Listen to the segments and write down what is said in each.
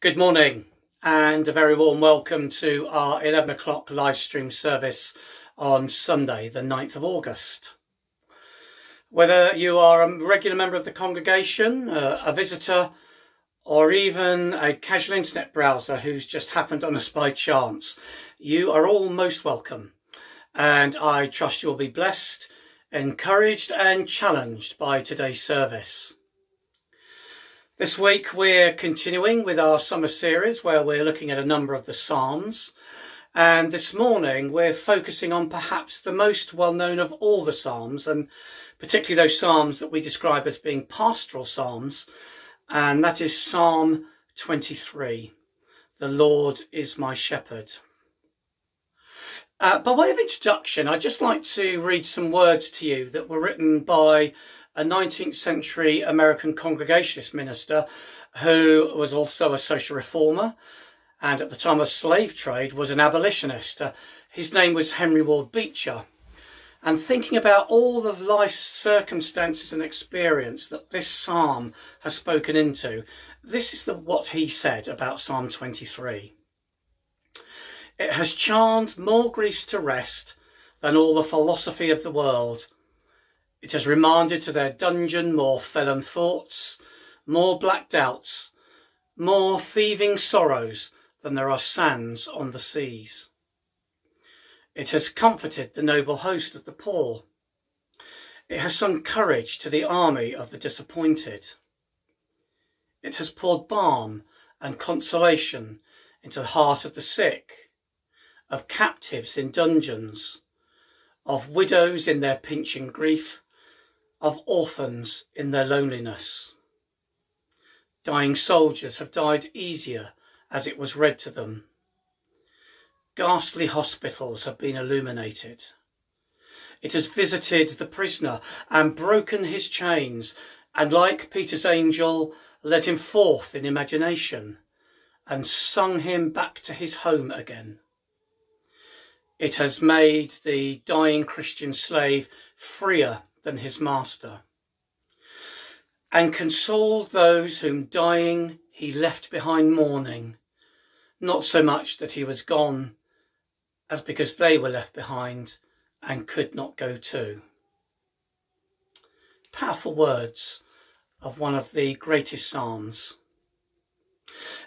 Good morning and a very warm welcome to our 11 o'clock live stream service on Sunday, the 9th of August. Whether you are a regular member of the congregation, uh, a visitor, or even a casual internet browser who's just happened on us by chance, you are all most welcome. And I trust you'll be blessed, encouraged, and challenged by today's service. This week we're continuing with our summer series where we're looking at a number of the Psalms. And this morning we're focusing on perhaps the most well known of all the Psalms, and particularly those Psalms that we describe as being pastoral Psalms, and that is Psalm 23 The Lord is my shepherd. Uh, by way of introduction, I'd just like to read some words to you that were written by a 19th century American Congregationalist minister who was also a social reformer and at the time of slave trade was an abolitionist. Uh, his name was Henry Ward Beecher. And thinking about all the life circumstances and experience that this psalm has spoken into, this is the, what he said about Psalm 23. It has charmed more griefs to rest than all the philosophy of the world it has remanded to their dungeon more felon thoughts, more black doubts, more thieving sorrows than there are sands on the seas. It has comforted the noble host of the poor. It has sung courage to the army of the disappointed. It has poured balm and consolation into the heart of the sick, of captives in dungeons, of widows in their pinching grief, of orphans in their loneliness. Dying soldiers have died easier as it was read to them. Ghastly hospitals have been illuminated. It has visited the prisoner and broken his chains, and like Peter's angel, led him forth in imagination and sung him back to his home again. It has made the dying Christian slave freer than his master, and consoled those whom dying he left behind mourning, not so much that he was gone, as because they were left behind and could not go too. Powerful words of one of the greatest psalms.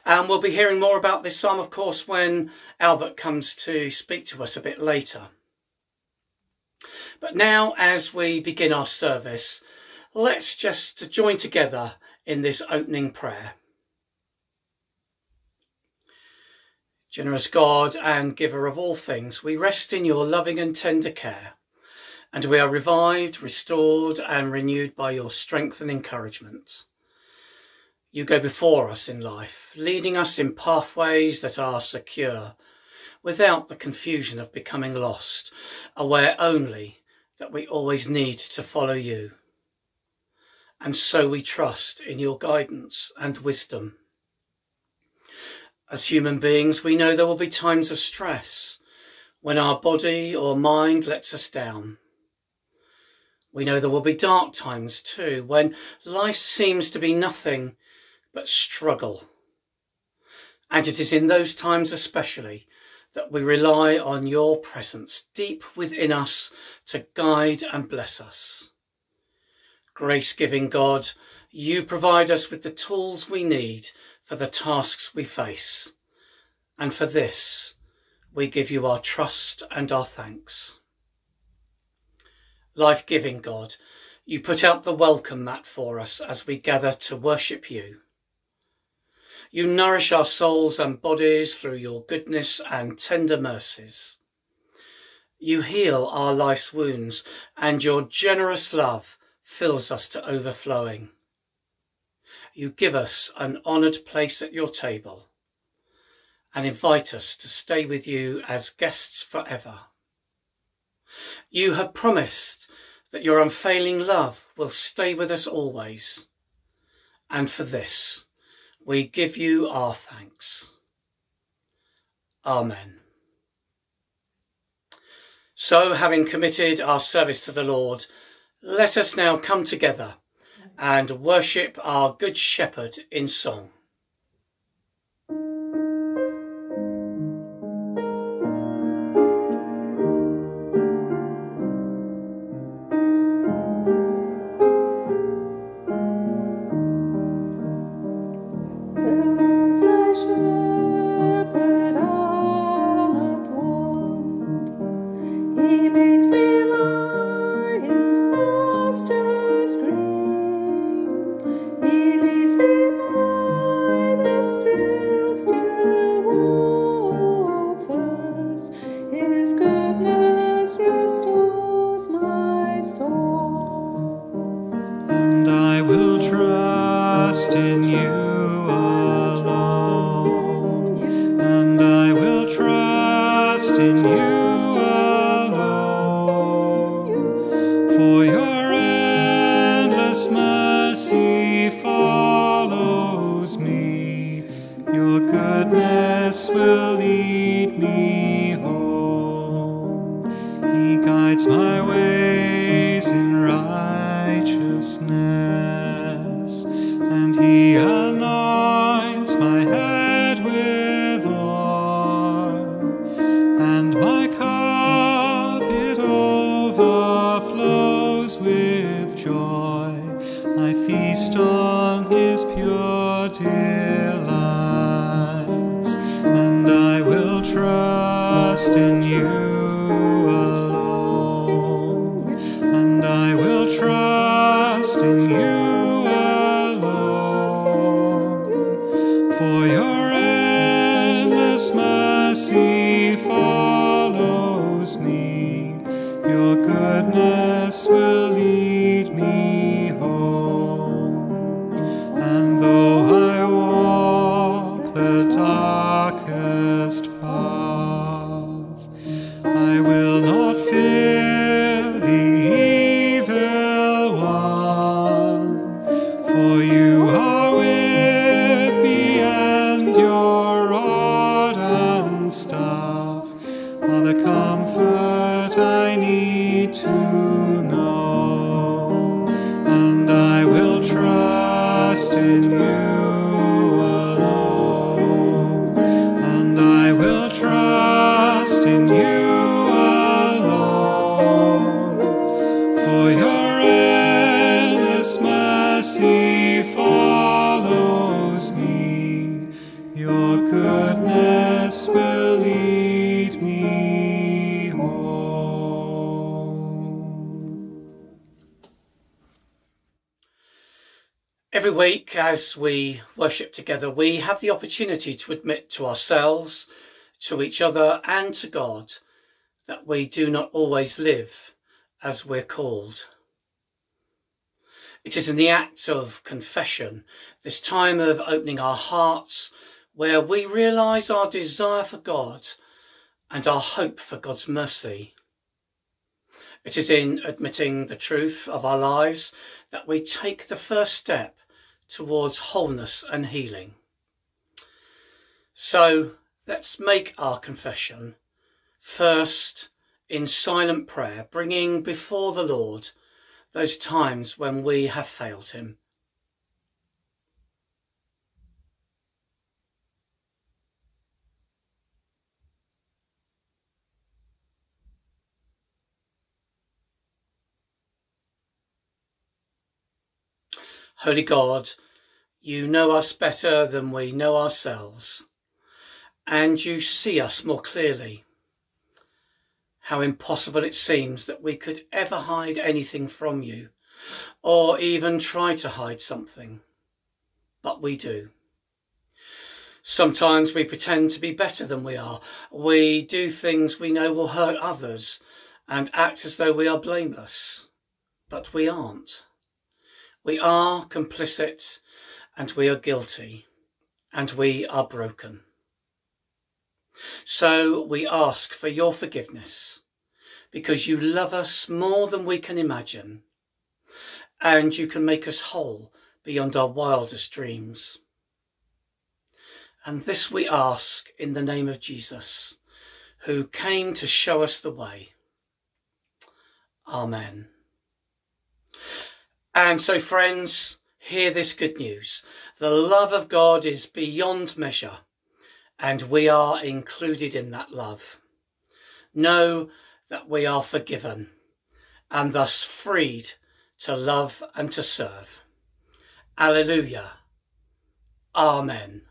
And we'll be hearing more about this psalm, of course, when Albert comes to speak to us a bit later. But now, as we begin our service, let's just join together in this opening prayer. Generous God and giver of all things, we rest in your loving and tender care, and we are revived, restored, and renewed by your strength and encouragement. You go before us in life, leading us in pathways that are secure, without the confusion of becoming lost, aware only that we always need to follow you. And so we trust in your guidance and wisdom. As human beings, we know there will be times of stress when our body or mind lets us down. We know there will be dark times too, when life seems to be nothing but struggle. And it is in those times especially that we rely on your presence deep within us to guide and bless us. Grace giving God, you provide us with the tools we need for the tasks we face. And for this, we give you our trust and our thanks. Life giving God, you put out the welcome mat for us as we gather to worship you. You nourish our souls and bodies through your goodness and tender mercies. You heal our life's wounds, and your generous love fills us to overflowing. You give us an honoured place at your table and invite us to stay with you as guests forever. You have promised that your unfailing love will stay with us always, and for this we give you our thanks. Amen. So, having committed our service to the Lord, let us now come together and worship our Good Shepherd in song. Lead me home. Every week, as we worship together, we have the opportunity to admit to ourselves, to each other, and to God that we do not always live as we're called. It is in the act of confession, this time of opening our hearts, where we realise our desire for God and our hope for God's mercy. It is in admitting the truth of our lives that we take the first step towards wholeness and healing. So let's make our confession first in silent prayer, bringing before the Lord those times when we have failed Him. Holy God, you know us better than we know ourselves, and you see us more clearly. How impossible it seems that we could ever hide anything from you, or even try to hide something. But we do. Sometimes we pretend to be better than we are. We do things we know will hurt others and act as though we are blameless. But we aren't. We are complicit and we are guilty and we are broken. So we ask for your forgiveness because you love us more than we can imagine and you can make us whole beyond our wildest dreams. And this we ask in the name of Jesus, who came to show us the way. Amen. And so, friends, hear this good news. The love of God is beyond measure, and we are included in that love. Know that we are forgiven and thus freed to love and to serve. Alleluia. Amen.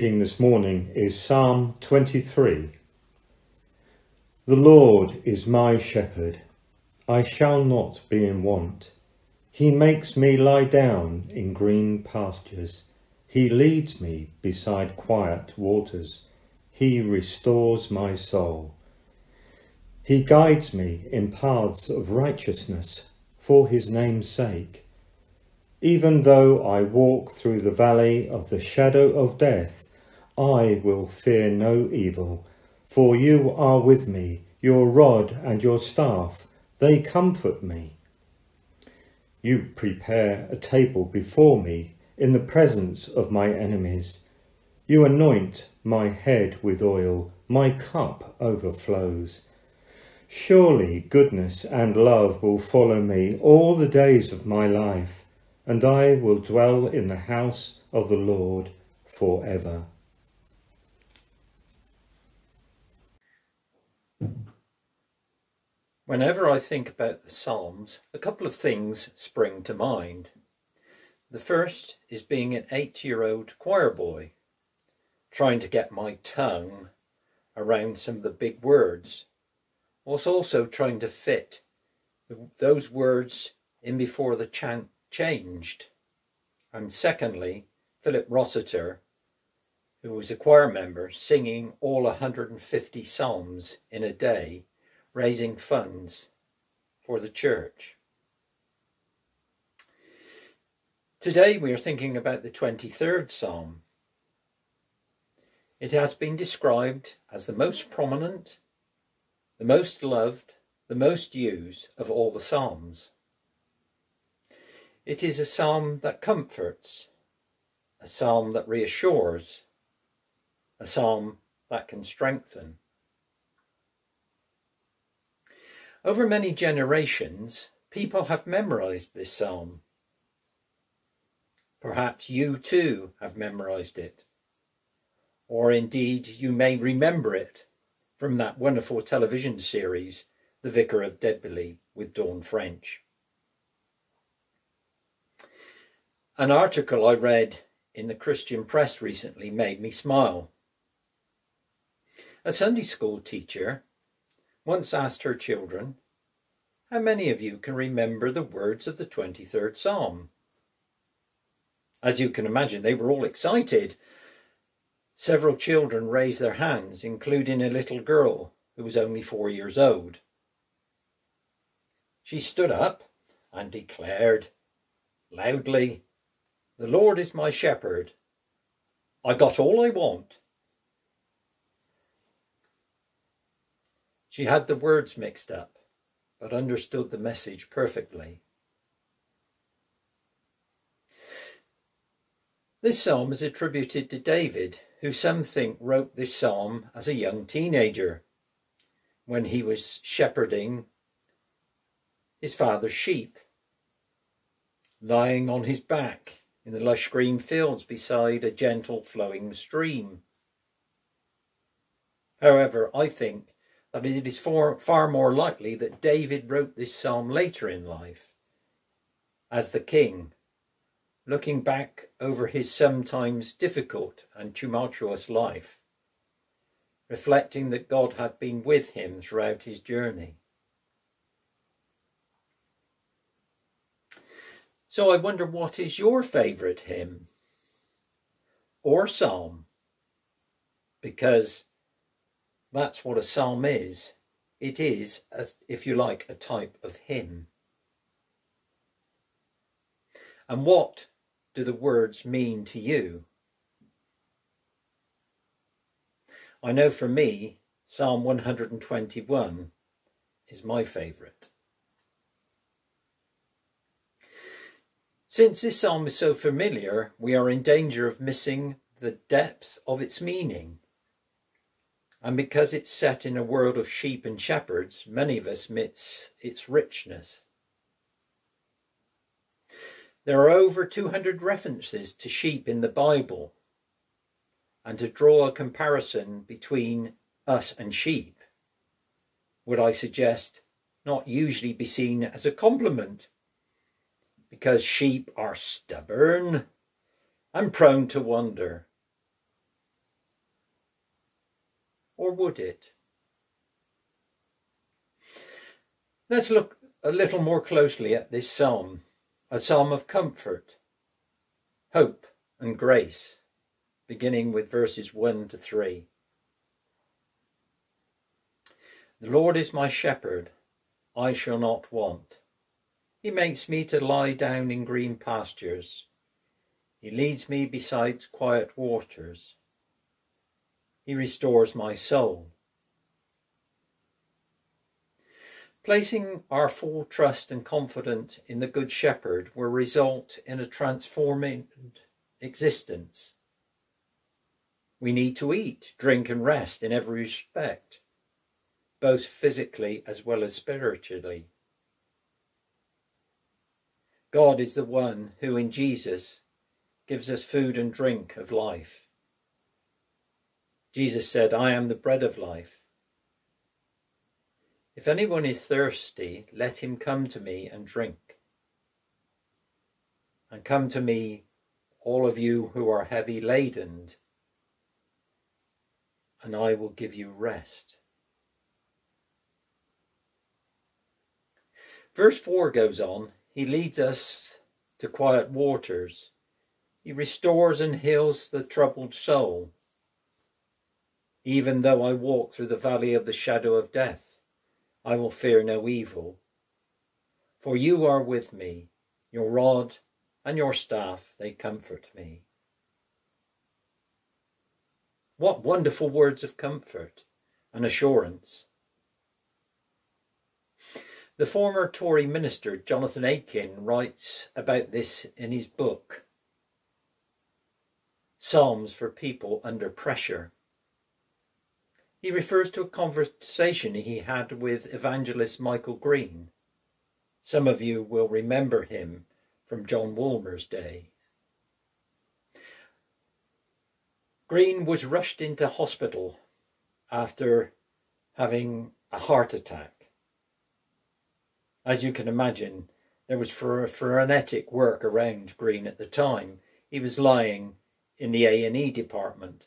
Reading this morning is Psalm 23. The Lord is my shepherd, I shall not be in want. He makes me lie down in green pastures. He leads me beside quiet waters. He restores my soul. He guides me in paths of righteousness for his name's sake. Even though I walk through the valley of the shadow of death, I will fear no evil, for you are with me, your rod and your staff, they comfort me. You prepare a table before me in the presence of my enemies. You anoint my head with oil, my cup overflows. Surely goodness and love will follow me all the days of my life and I will dwell in the house of the Lord forever. Whenever I think about the Psalms, a couple of things spring to mind. The first is being an eight year old choir boy, trying to get my tongue around some of the big words, whilst also trying to fit those words in before the chant changed. And secondly, Philip Rossiter, who was a choir member, singing all 150 psalms in a day, raising funds for the church. Today we are thinking about the 23rd psalm. It has been described as the most prominent, the most loved, the most used of all the psalms. It is a psalm that comforts, a psalm that reassures, a psalm that can strengthen. Over many generations, people have memorized this psalm. Perhaps you too have memorized it. Or indeed, you may remember it from that wonderful television series, The Vicar of Dibley with Dawn French. An article I read in the Christian press recently made me smile. A Sunday school teacher once asked her children, How many of you can remember the words of the 23rd Psalm? As you can imagine, they were all excited. Several children raised their hands, including a little girl who was only four years old. She stood up and declared loudly the Lord is my shepherd. I got all I want. She had the words mixed up, but understood the message perfectly. This psalm is attributed to David, who some think wrote this psalm as a young teenager when he was shepherding his father's sheep, lying on his back in the lush green fields beside a gentle flowing stream. However, I think that it is far, far more likely that David wrote this psalm later in life, as the king, looking back over his sometimes difficult and tumultuous life, reflecting that God had been with him throughout his journey. So I wonder what is your favourite hymn or psalm? Because that's what a psalm is. It is, a, if you like, a type of hymn. And what do the words mean to you? I know for me, Psalm 121 is my favourite. Since this psalm is so familiar, we are in danger of missing the depth of its meaning. And because it's set in a world of sheep and shepherds, many of us miss its richness. There are over 200 references to sheep in the Bible, and to draw a comparison between us and sheep would I suggest not usually be seen as a compliment because sheep are stubborn and prone to wander. Or would it? Let's look a little more closely at this psalm, a psalm of comfort, hope, and grace, beginning with verses 1 to 3. The Lord is my shepherd, I shall not want. He makes me to lie down in green pastures. He leads me beside quiet waters. He restores my soul. Placing our full trust and confidence in the Good Shepherd will result in a transformed existence. We need to eat, drink, and rest in every respect, both physically as well as spiritually. God is the one who, in Jesus, gives us food and drink of life. Jesus said, I am the bread of life. If anyone is thirsty, let him come to me and drink. And come to me, all of you who are heavy laden, and I will give you rest. Verse 4 goes on He leads us to quiet waters. He restores and heals the troubled soul. Even though I walk through the valley of the shadow of death, I will fear no evil. For you are with me, your rod and your staff, they comfort me. What wonderful words of comfort and assurance. The former Tory minister Jonathan Aitken writes about this in his book, Psalms for People Under Pressure. He refers to a conversation he had with evangelist Michael Green. Some of you will remember him from John Woolmer's days. Green was rushed into hospital after having a heart attack. As you can imagine, there was frenetic work around Green at the time. He was lying in the A&E department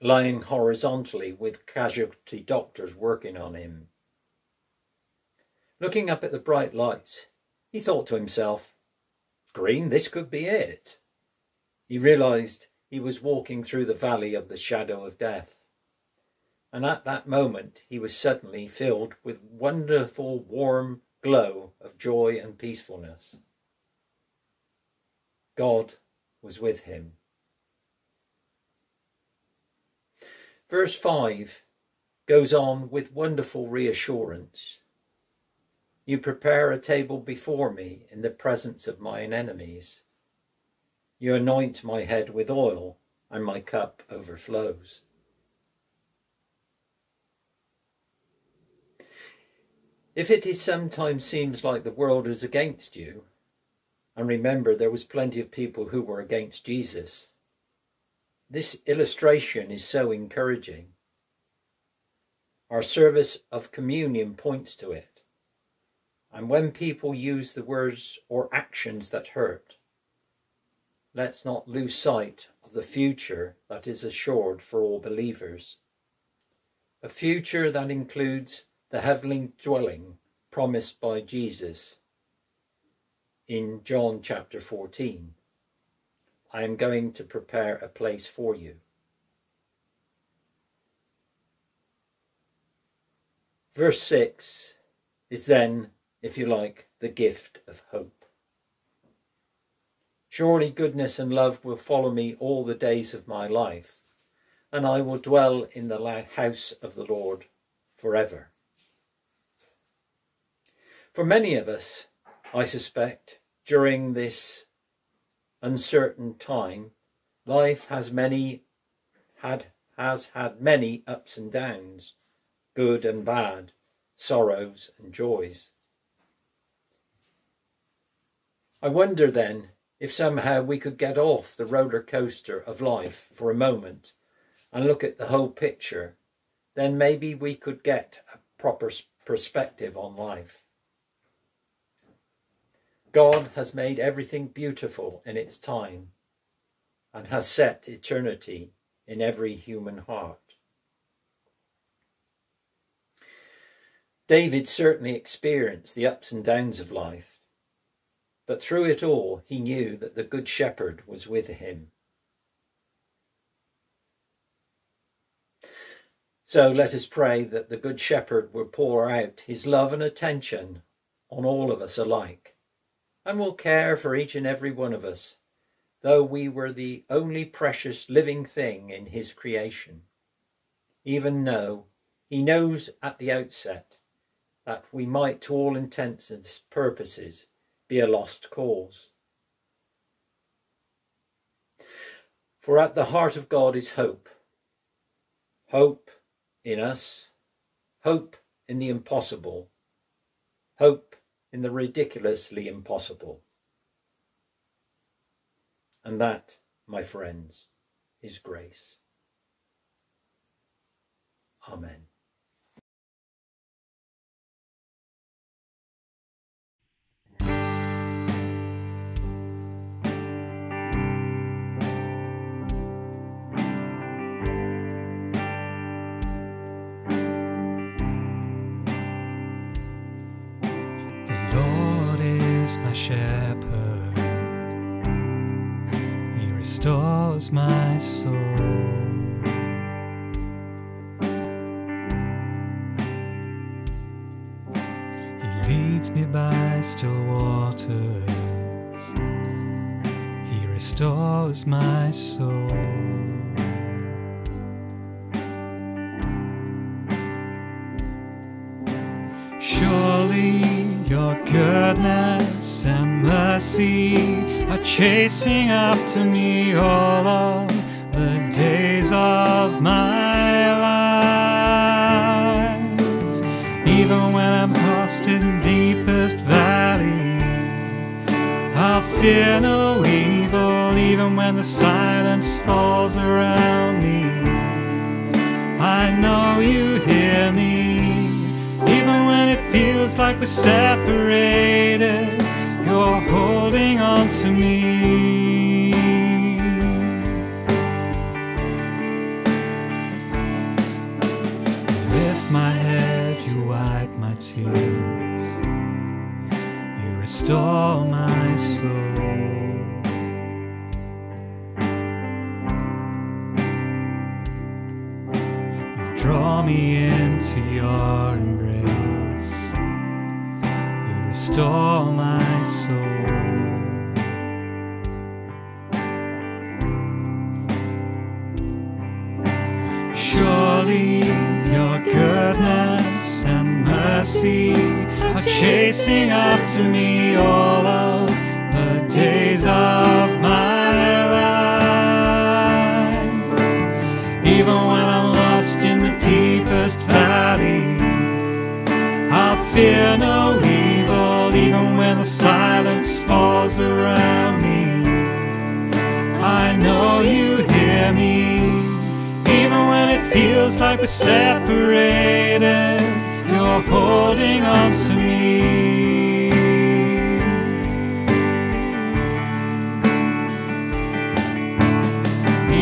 lying horizontally with casualty doctors working on him. Looking up at the bright lights, he thought to himself, Green, this could be it. He realized he was walking through the valley of the shadow of death. And at that moment, he was suddenly filled with wonderful warm glow of joy and peacefulness. God was with him. Verse 5 goes on with wonderful reassurance. You prepare a table before me in the presence of mine enemies. You anoint my head with oil, and my cup overflows. If it is sometimes seems like the world is against you, and remember there was plenty of people who were against Jesus, this illustration is so encouraging. Our service of communion points to it. And when people use the words or actions that hurt, let's not lose sight of the future that is assured for all believers. A future that includes the heavenly dwelling promised by Jesus in John chapter 14. I am going to prepare a place for you. Verse 6 is then, if you like, the gift of hope. Surely goodness and love will follow me all the days of my life, and I will dwell in the house of the Lord forever. For many of us, I suspect, during this uncertain time, life has many had has had many ups and downs, good and bad, sorrows and joys. I wonder then if somehow we could get off the roller coaster of life for a moment and look at the whole picture, then maybe we could get a proper perspective on life. God has made everything beautiful in its time and has set eternity in every human heart. David certainly experienced the ups and downs of life, but through it all he knew that the Good Shepherd was with him. So let us pray that the Good Shepherd will pour out his love and attention on all of us alike, and will care for each and every one of us, though we were the only precious living thing in his creation. Even though he knows at the outset that we might, to all intents and purposes, be a lost cause. For at the heart of God is hope. Hope in us, hope in the impossible, hope in the ridiculously impossible. And that, my friends, is grace. Amen. My shepherd, He restores my soul. He leads me by still waters, He restores my soul. Surely your goodness and mercy are chasing after me all of the days of my life. Even when I'm lost in deepest valley, I'll fear no evil, even when the silence falls around me. I know you hear me, feels like we're separated. You're holding on to me. Lift my head, you wipe my tears. You restore my restore my soul. Surely your goodness and mercy are chasing after me all of the days of silence falls around me. I know you hear me, even when it feels like we're separated. You're holding on to me.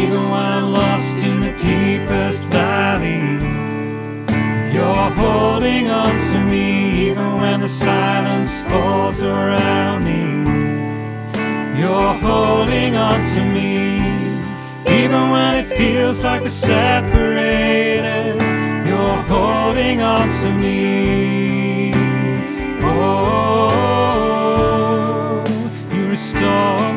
Even when I'm lost in the deepest valley, you're holding on to me. Even when the silence falls around me, you're holding on to me. Even when it feels like we're separated, you're holding on to me. Oh, you restore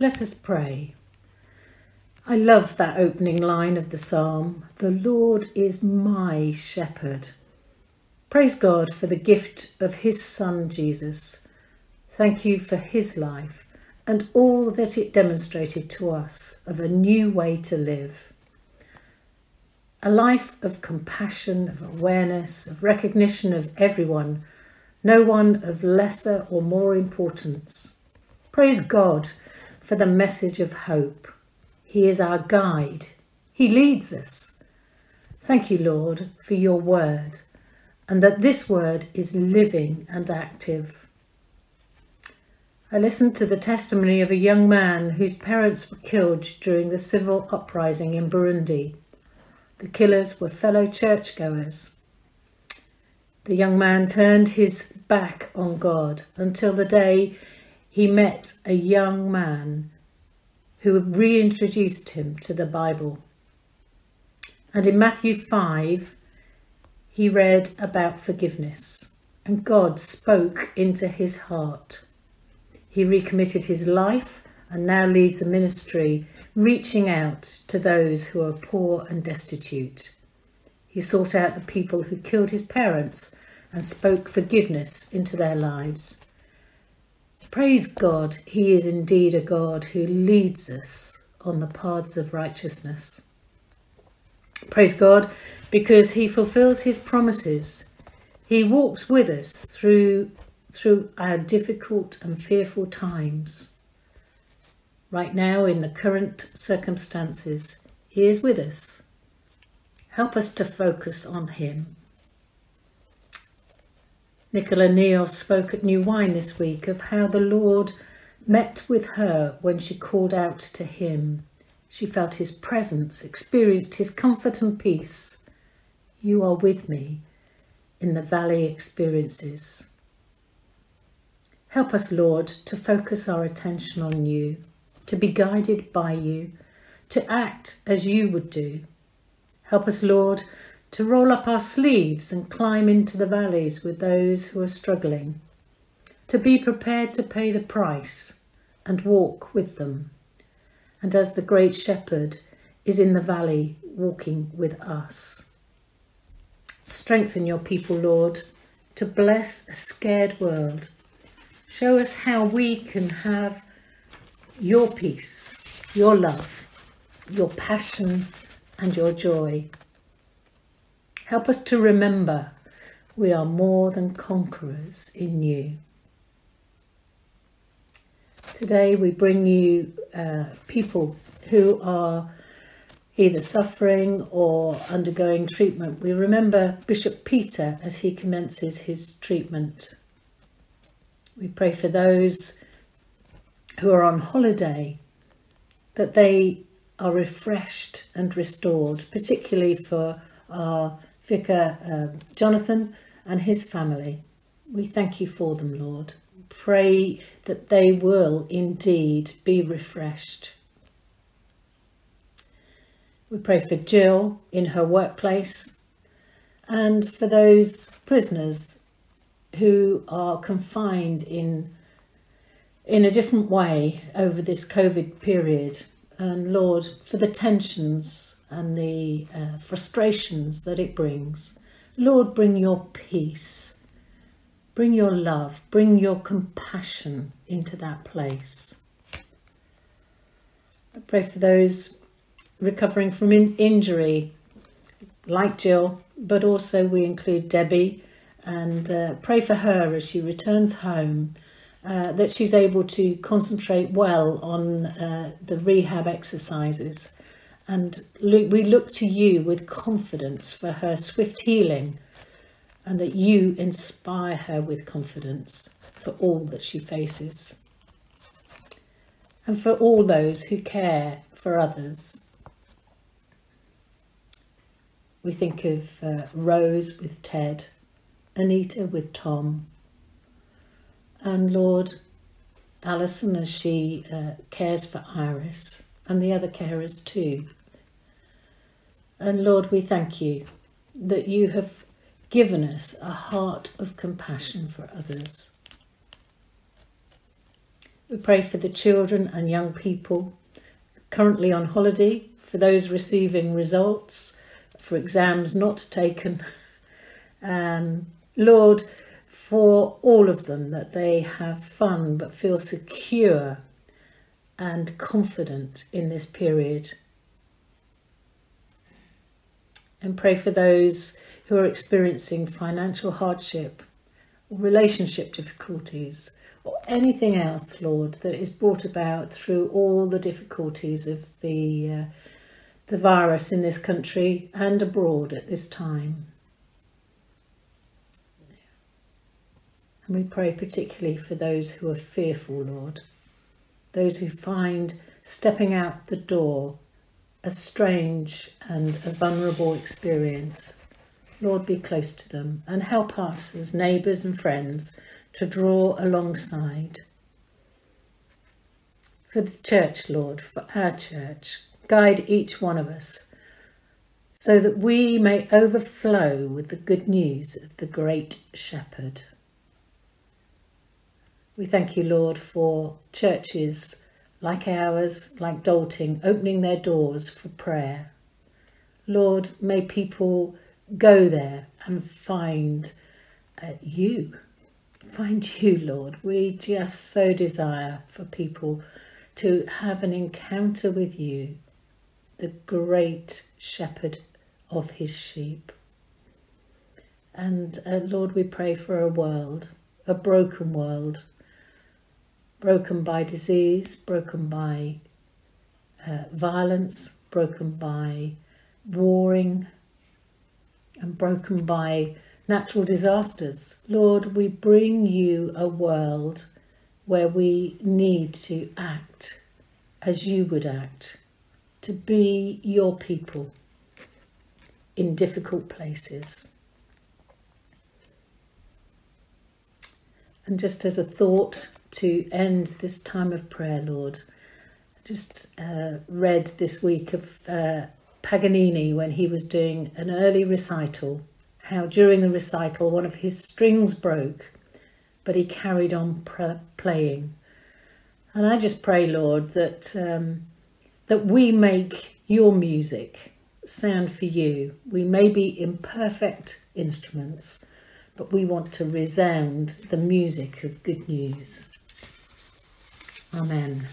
Let us pray. I love that opening line of the psalm The Lord is my shepherd. Praise God for the gift of his Son Jesus. Thank you for his life and all that it demonstrated to us of a new way to live. A life of compassion, of awareness, of recognition of everyone, no one of lesser or more importance. Praise God for the message of hope. He is our guide. He leads us. Thank you, Lord, for your word, and that this word is living and active. I listened to the testimony of a young man whose parents were killed during the civil uprising in Burundi. The killers were fellow churchgoers. The young man turned his back on God until the day he met a young man who reintroduced him to the Bible. And in Matthew 5, he read about forgiveness, and God spoke into his heart. He recommitted his life and now leads a ministry reaching out to those who are poor and destitute. He sought out the people who killed his parents and spoke forgiveness into their lives. Praise God, He is indeed a God who leads us on the paths of righteousness. Praise God because He fulfills His promises. He walks with us through, through our difficult and fearful times. Right now, in the current circumstances, He is with us. Help us to focus on Him Nicola Neov spoke at New Wine this week of how the Lord met with her when she called out to him. She felt his presence, experienced his comfort and peace. You are with me in the valley experiences. Help us, Lord, to focus our attention on you, to be guided by you, to act as you would do. Help us, Lord, to roll up our sleeves and climb into the valleys with those who are struggling, to be prepared to pay the price and walk with them, and as the Great Shepherd is in the valley walking with us. Strengthen your people, Lord, to bless a scared world. Show us how we can have your peace, your love, your passion, and your joy. Help us to remember we are more than conquerors in you. Today we bring you uh, people who are either suffering or undergoing treatment. We remember Bishop Peter as he commences his treatment. We pray for those who are on holiday that they are refreshed and restored, particularly for our Vicar uh, Jonathan and his family. We thank you for them, Lord. Pray that they will indeed be refreshed. We pray for Jill in her workplace and for those prisoners who are confined in in a different way over this COVID period. And Lord, for the tensions and the uh, frustrations that it brings. Lord, bring your peace, bring your love, bring your compassion into that place. I pray for those recovering from in- injury, like Jill, but also we include Debbie and uh, pray for her as she returns home. Uh, that she's able to concentrate well on uh, the rehab exercises and we look to you with confidence for her swift healing and that you inspire her with confidence for all that she faces. And for all those who care for others. We think of uh, Rose with Ted, Anita with Tom, and Lord, Alison as she uh, cares for Iris and the other carers too. And Lord, we thank you that you have given us a heart of compassion for others. We pray for the children and young people currently on holiday, for those receiving results, for exams not taken. Um, Lord, for all of them, that they have fun but feel secure and confident in this period. And pray for those who are experiencing financial hardship or relationship difficulties or anything else, Lord, that is brought about through all the difficulties of the, uh, the virus in this country and abroad at this time. And we pray particularly for those who are fearful, Lord, those who find stepping out the door a strange and a vulnerable experience. Lord, be close to them and help us as neighbours and friends to draw alongside. For the church, Lord, for our church, guide each one of us so that we may overflow with the good news of the great shepherd. We thank you, Lord, for churches like ours, like Doulting, opening their doors for prayer. Lord, may people go there and find uh, you. Find you, Lord. We just so desire for people to have an encounter with you, the great shepherd of his sheep. And uh, Lord, we pray for a world, a broken world, broken by disease, broken by uh, violence, broken by warring, and broken by natural disasters. Lord, we bring you a world where we need to act as you would act, to be your people in difficult places. And just as a thought to end this time of prayer, Lord, just uh, read this week of uh, Paganini when he was doing an early recital, how during the recital one of his strings broke, but he carried on playing. And I just pray, Lord, that um, that we make your music sound for you. We may be imperfect instruments, but we want to resound the music of good news. Amen.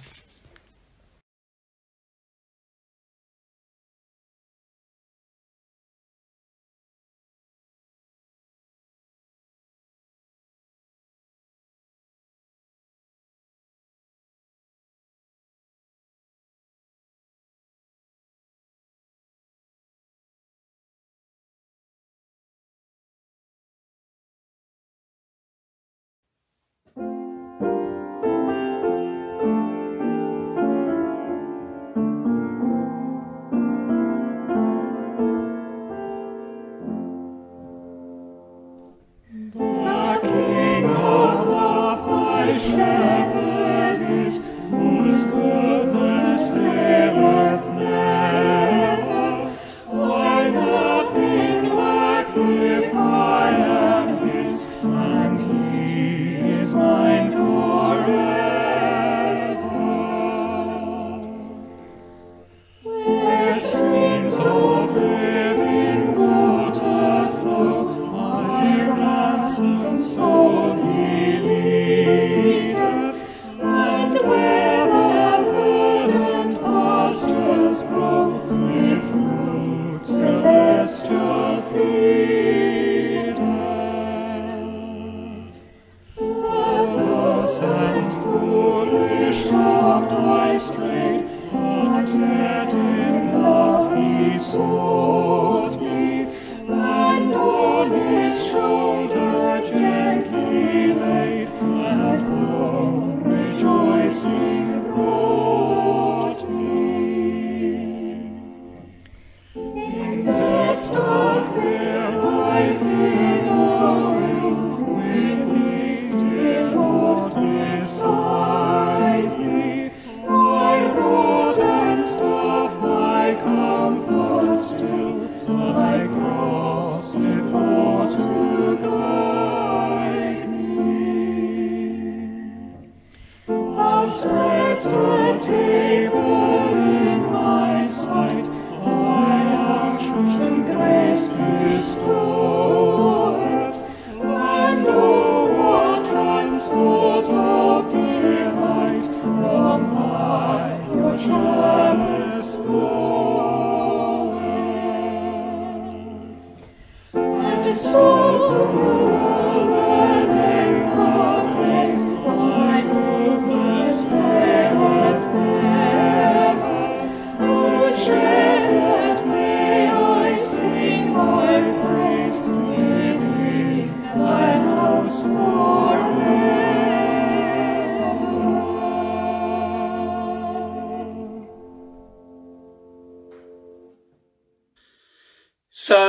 So through all the days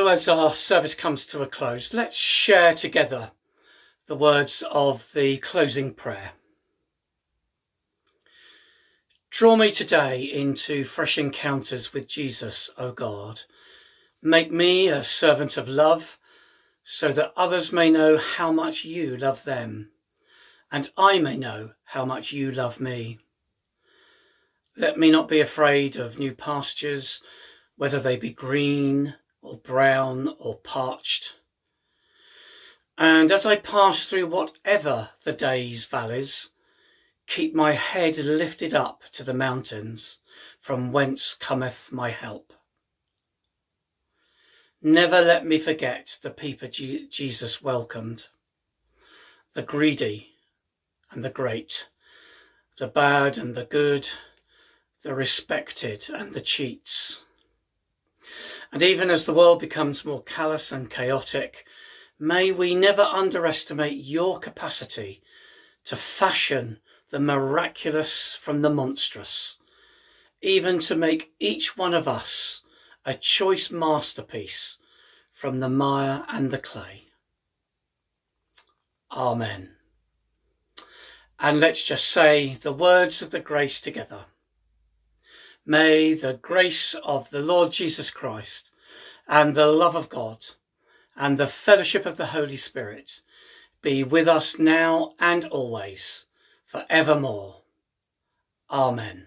As our service comes to a close, let's share together the words of the closing prayer. Draw me today into fresh encounters with Jesus, O God. Make me a servant of love so that others may know how much you love them and I may know how much you love me. Let me not be afraid of new pastures, whether they be green or brown or parched. And as I pass through whatever the day's valleys, keep my head lifted up to the mountains, from whence cometh my help. Never let me forget the people Jesus welcomed, the greedy and the great, the bad and the good, the respected and the cheats. And even as the world becomes more callous and chaotic, may we never underestimate your capacity to fashion the miraculous from the monstrous, even to make each one of us a choice masterpiece from the mire and the clay. Amen. And let's just say the words of the grace together. May the grace of the Lord Jesus Christ and the love of God and the fellowship of the Holy Spirit be with us now and always, for evermore. Amen.